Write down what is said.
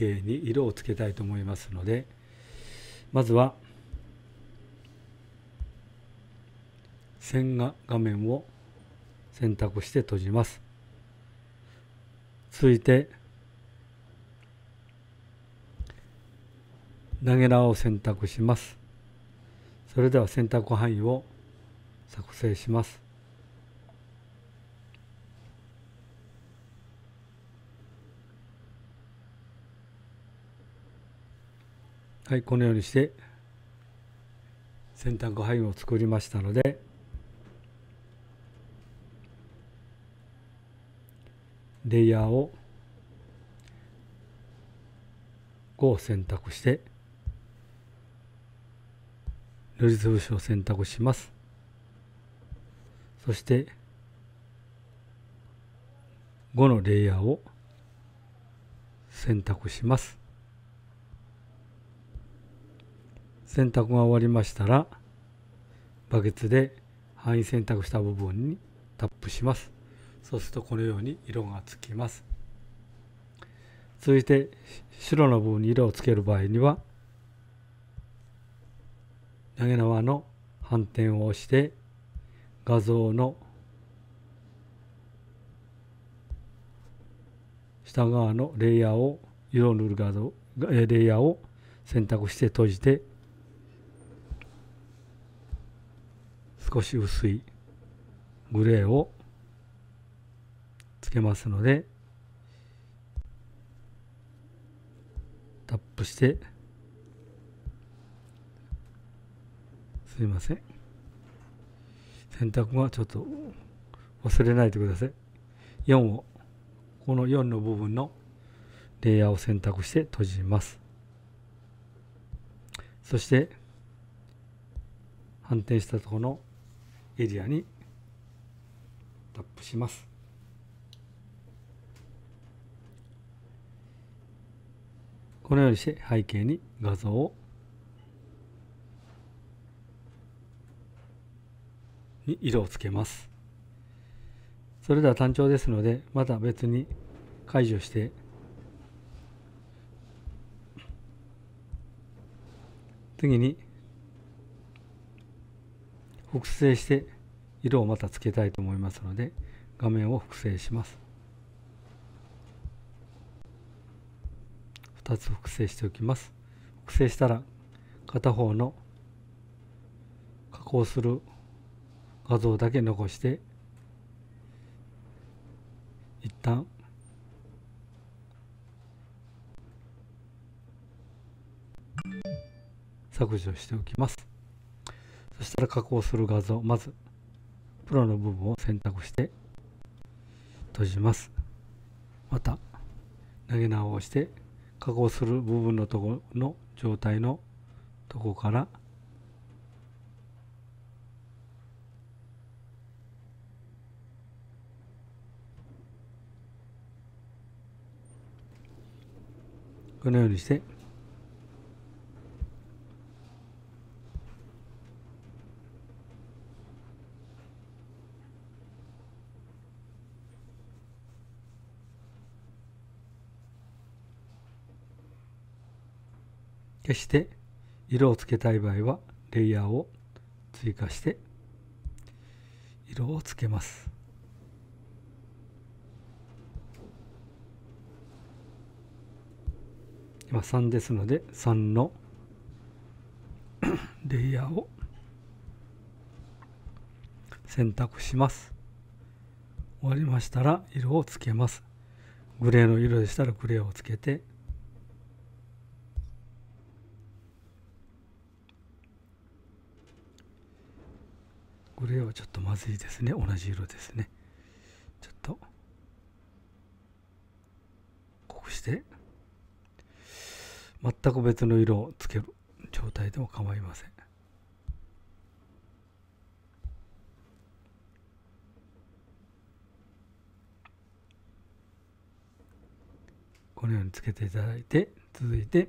景に色をつけたいと思いますのでまずは線画画面を選択して閉じます。続いて投げ縄を選択します。それでは選択範囲を作成します。はいこのようにして選択範囲を作りましたのでレイヤーを5を選択して塗りつぶしを選択します。そして5のレイヤーを選択します。選択が終わりましたらバケツで範囲選択した部分にタップします。そうするとこのように色がつきます。続いて白の部分に色をつける場合には投げ縄の反転を押して画像の下側のレイヤーを色を塗る画像レイヤーを選択して閉じて少し薄いグレーをつけますのでタップしてすいません。選択はちょっと忘れないでください。4をこの4の部分のレイヤーを選択して閉じます。そして反転したところのエリアにタップします。このようにして背景に画像をに色をつけます。それでは単調ですのでまた別に解除して次に複製して色をまたつけたいと思いますので画面を複製します。2つ複製しておきます。複製したら片方の加工する画像だけ残して一旦削除しておきます。そしたら加工する画像まずプロの部分を選択して閉じます。また投げ直して加工する部分のところの状態のとこからこのようにして決して色をつけたい場合はレイヤーを追加して色をつけます。今3ですので3の レイヤーを選択します。終わりましたら色をつけます。グレーの色でしたらグレーをつけてグレーはちょっとまずいですね。同じ色ですね。ちょっと。濃くして。全く別の色をつける状態でも構いません。このようにつけていただいて続いて